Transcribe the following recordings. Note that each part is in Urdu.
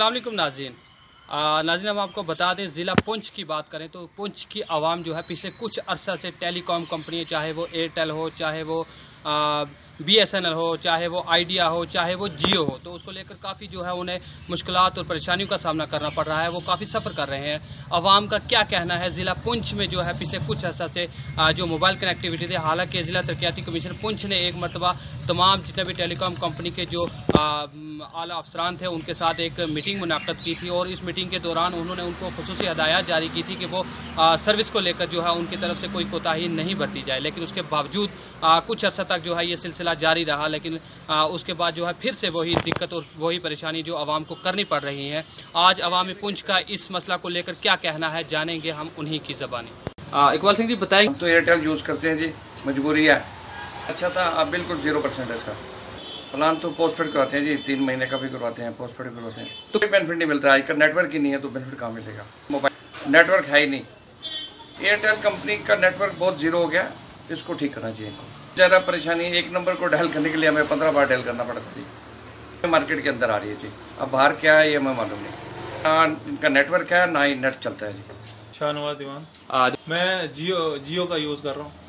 السلام علیکم ناظرین۔ ناظرین، ہم آپ کو بتا دیں، ضلع پنچ کی بات کریں تو پنچ کی عوام جو ہے پچھلے کچھ عرصہ سے ٹیلی کام کمپنی چاہے وہ ایئرٹیل ہو، چاہے وہ بی ایس این ایل ہو، چاہے وہ آئیڈیا ہو، چاہے وہ جیو ہو، تو اس کو لے کر کافی جو ہے انہیں مشکلات اور پریشانیوں کا سامنا کرنا پڑ رہا ہے، وہ کافی سفر کر رہے ہیں۔ عوام کا کیا کہنا ہے؟ ضلع پنچ میں جو ہے پچھلے کچھ عرصہ سے جو موبائل کنیکٹیوٹی تھے حالانکہ ضلع ترقیاتی کمیشن پنچ نے ایک مرتبہ تمام جتنے بھی ٹیلی کام کمپنی کے جو اعلیٰ افسران تھے ان کے ساتھ ایک میٹنگ منعقد کی تھی اور اس میٹنگ کے دوران انہوں نے ان کو خصوصی ہدایات جاری کی تھی کہ وہ سروس کو لے کر جو ہے ان کی طرف سے کوئی کوتاہی نہیں برتی جائے۔ لیکن اس کے باوجود کچھ عرصہ تک جو ہے یہ سلسلہ جاری رہا لیکن اس کے بعد جو ہے پھر سے وہی دقت اور وہی پریشانی جو عوام کو کرنی پڑ رہی ہے۔ آج عوامی پنچ کا اس مسئلہ کو لے کر کیا کہنا ہے جانیں گے ہم انہی کی زبانی۔ اقبال سنگھ جی بتائیں۔ تو ایئرٹیل یوز کرتے ہیں جی مجبوری ہے۔ اچھا تھا اب بالکل زیرو پرسینٹ ہے اس کا۔ پلان تو پوسٹ پیڈ کرواتے ہیں جی تین مہینے کا بھی کرواتے ہیں پوسٹ پیڈ کرواتے ہیں۔ تو کوئی بینیفٹ نہیں ملتا آج کل نیٹ ورک ہی نہیں ہے تو بینیفٹ کہاں ملے گا؟ موبائل نیٹ ورک ہے ہی نہیں۔ ایئرٹیل کمپنی کا نیٹ ورک بہت زیرو ہو گیا اس کو ٹھیک کرنا چاہیے۔ زیادہ پریشانی ایک نمبر کو ڈائل کرنے کے لیے ہمیں پندرہ بار ڈائل کرنا پڑتا جی۔ مارکیٹ کے اندر آ رہی ہے جی۔ اب باہر کیا ہے یہ ہمیں معلوم نہیں۔ نہ ان کا نیٹ ورک ہے نہ ہی نیٹ چلتا ہے جی۔ شاہ نواز دیوان۔ آج میں جیو جیو کا یوز کر رہا ہوں۔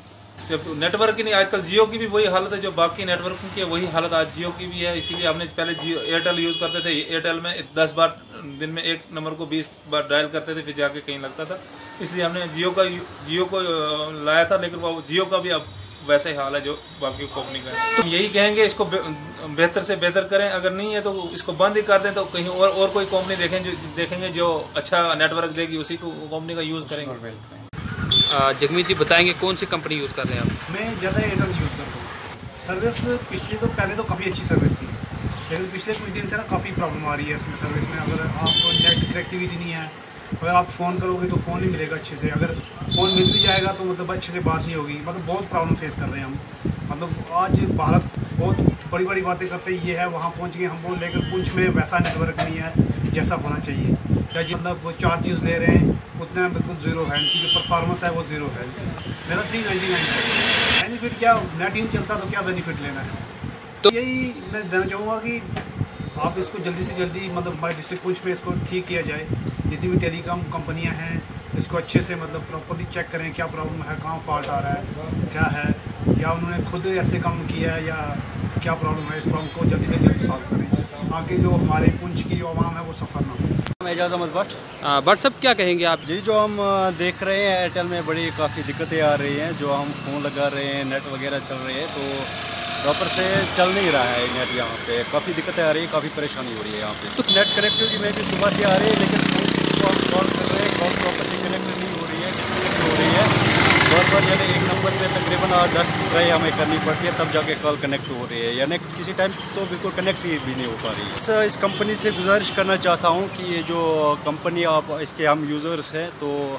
جب نیٹ ورک ہی نہیں، آج کل جیو کی بھی وہی حالت ہے، جو باقی نیٹ ورک کی ہے، وہی حالت آج جیو کی بھی ہے۔ اسی لیے ہم نے پہلے جیو ایئرٹیل یوز کرتے تھے ایئرٹیل میں دس بار دن میں ایک نمبر کو بیس بار ڈائل کرتے تھے، پھر جا کے کہیں لگتا تھا۔ اس لیے ہم نے جیو کا جیو کو لایا تھا، لیکن وہ جیو کا بھی اب ویسا ہی حال ہے جو باقی کمپنی کا ہے۔ ہم یہی کہیں گے، اس کو بہتر سے بہتر کریں۔ اگر نہیں ہے تو اس کو بند ہی کر دیں تو کہیں اور اور کوئی کمپنی دیکھیں جو، دیکھیں گے جو اچھا نیٹ ورک دے گی، اسی کو کمپنی کا یوز کریں گے۔ جگمیت جی بتائیں گے کون سی کمپنی یوز کر رہے ہیں آپ؟ میں زیادہ ایئرٹیل یوز کرتا ہوں۔ سروس پچھلی تو پہلے تو کافی اچھی سروس تھی، لیکن پچھلے کچھ دن سے نا کافی پرابلم آ رہی ہے اس میں سروس میں۔ اگر آپ کو نیٹ کنیکٹیویٹی نہیں ہے، اگر آپ فون کرو گے تو فون نہیں ملے گا اچھے سے۔ اگر فون مل بھی جائے گا تو مطلب اچھے سے بات نہیں ہوگی۔ مطلب بہت پرابلم فیس کر رہے ہیں ہم۔ مطلب آج بھارت بہت بڑی بڑی باتیں کرتے ہیں، یہ ہے، وہاں پہنچ گئے، ہم وہ لیکن پونچھ میں ویسا نیٹ ورک نہیں ہے جیسا ہونا چاہیے۔ یا جی مطلب وہ چارجز لے رہے ہیں، اتنا بالکل زیرو ہے ان کی، جو پرفارمنس ہے وہ زیرو ہے میرا تھری نائنٹی نائن بینیفٹ کیا نیٹ ہی چلتا تو کیا بینیفٹ لینا ہے؟ تو- یہی میں دینا چاہوں گا کہ آپ اس کو جلدی سے جلدی مطلب ہمارے ڈسٹرکٹ پنچ میں اس کو ٹھیک کیا جائے۔ جتنی بھی ٹیلی کام کمپنیاں ہیں، اس کو اچھے سے مطلب پراپرلی چیک کریں، کیا پرابلم ہے، کہاں فالٹ آ رہا ہے، کیا ہے۔ یا انہوں نے خود ایسے کام کیا ہے یا کیا پرابلم ہے اس پرابلم کو جلدی سے جلدی سالو کریں۔ تاکہ جو ہمارے پنچ کی جو عوام ہے وہ سفر نہ ہو۔ اعجاز احمد بٹ۔ بٹ سب کیا کہیں گے آپ؟ جی جو ہم دیکھ رہے ہیں ایئرٹیل میں بڑی کافی دقتیں آ رہی ہیں۔ جو ہم فون لگا رہے ہیں نیٹ وغیرہ چل رہے ہیں تو پراپر سے چل نہیں رہا ہے نیٹ یہاں پہ۔ کافی دقتیں آ رہی ہیں کافی پریشانی ہو رہی ہے یہاں پہ۔ نیٹ کنیکٹیوٹی میں بھی صبح سے آ رہی ہے لیکن فون کو ہم کال کر رہے ہیں کال پراپرلی کنیکٹ نہیں ہو رہی ہے ڈسکنیکٹ ہو رہی ہے بار بار یعنی ایک نمبر پہ تقریباً آٹھ دس ٹرائی ہمیں کرنی پڑتی ہے، تب جا کے کال کنیکٹ ہو رہی ہے۔ یعنی کسی ٹائم تو بالکل کنیکٹ ہی بھی نہیں ہو پا رہی ہے۔ اس اس کمپنی سے گزارش کرنا چاہتا ہوں کہ یہ جو کمپنی آپ، اس کے ہم یوزرس ہیں، تو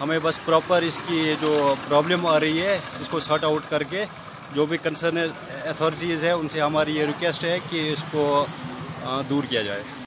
ہمیں بس پراپر اس کی یہ جو پرابلم آ رہی ہے، اس کو سارٹ آؤٹ کر کے جو بھی کنسرن اتھارٹیز ہے ان سے ہماری یہ ریکویسٹ ہے کہ اس کو دور کیا جائے۔